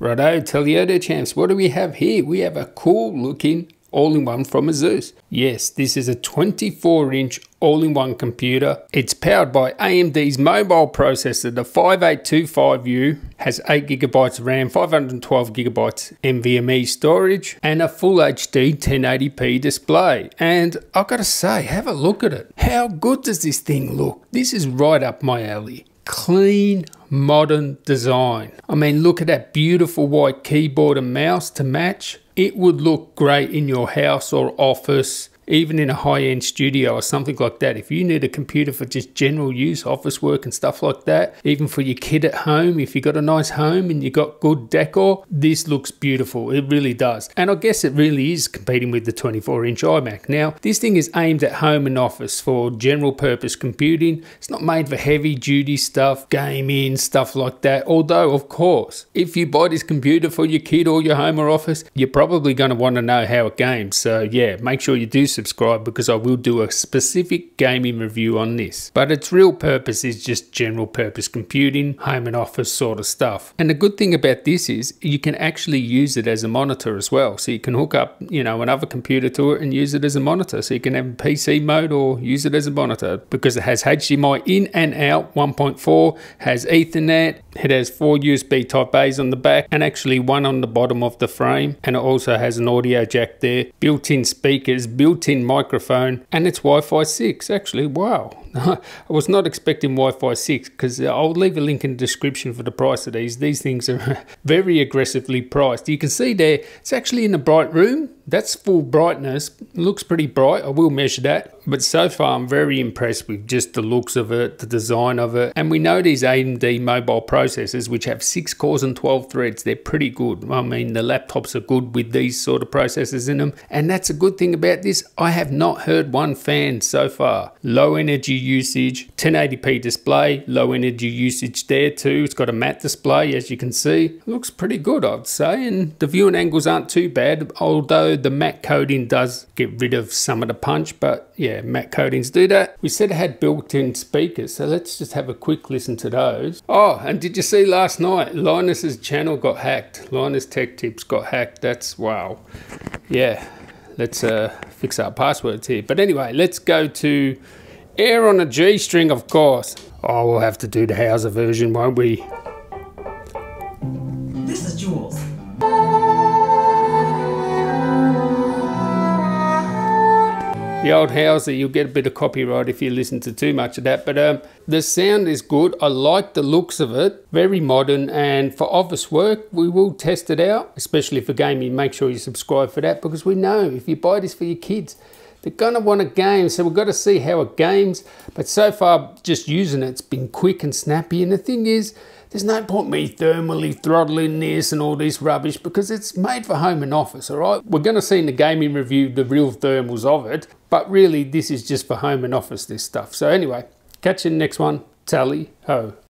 Righto, Toyota champs, what do we have here? We have a cool looking all-in-one from Asus. Yes, this is a 24-inch all-in-one computer. It's powered by AMD's mobile processor, the 5825U, has 8GB of RAM, 512GB NVMe storage, and a Full HD 1080p display. And I've got to say, have a look at it. How good does this thing look? This is right up my alley clean, modern design. I mean, look at that beautiful white keyboard and mouse to match. It would look great in your house or office even in a high-end studio or something like that, if you need a computer for just general use, office work and stuff like that, even for your kid at home, if you've got a nice home and you've got good decor, this looks beautiful. It really does. And I guess it really is competing with the 24-inch iMac. Now, this thing is aimed at home and office for general purpose computing. It's not made for heavy duty stuff, gaming, stuff like that. Although, of course, if you buy this computer for your kid or your home or office, you're probably going to want to know how it games. So yeah, make sure you do subscribe because I will do a specific gaming review on this. But its real purpose is just general purpose computing, home and office sort of stuff. And the good thing about this is you can actually use it as a monitor as well. So you can hook up, you know, another computer to it and use it as a monitor. So you can have PC mode or use it as a monitor because it has HDMI in and out 1.4, has Ethernet, it has four USB type A's on the back and actually one on the bottom of the frame. And it also has an audio jack there, built-in speakers, built microphone and it's Wi-Fi 6 actually wow. I was not expecting Wi-Fi 6 because uh, I'll leave a link in the description for the price of these. These things are very aggressively priced. You can see there it's actually in a bright room that's full brightness looks pretty bright I will measure that but so far I'm very impressed with just the looks of it the design of it and we know these AMD mobile processors which have 6 cores and 12 threads they're pretty good I mean the laptops are good with these sort of processors in them and that's a good thing about this I have not heard one fan so far. Low energy usage, 1080p display, low energy usage there too. It's got a matte display as you can see. looks pretty good I'd say and the viewing angles aren't too bad although the matte coating does get rid of some of the punch but yeah matte coatings do that. We said it had built-in speakers so let's just have a quick listen to those. Oh and did you see last night Linus's channel got hacked. Linus Tech Tips got hacked. That's wow. Yeah let's uh, fix our passwords here. But anyway, let's go to Air on a G string, of course. Oh, we'll have to do the Hauser version, won't we? This is Jules. The old Hauser, you'll get a bit of copyright if you listen to too much of that. But um, the sound is good. I like the looks of it. Very modern. And for office work, we will test it out, especially for gaming. Make sure you subscribe for that because we know if you buy this for your kids, they're going to want a game. So we've got to see how it games. But so far, just using it, it's been quick and snappy. And the thing is, there's no point me thermally throttling this and all this rubbish because it's made for home and office, all right? We're going to see in the gaming review the real thermals of it, but really this is just for home and office, this stuff. So anyway, catch you in the next one. Tally ho.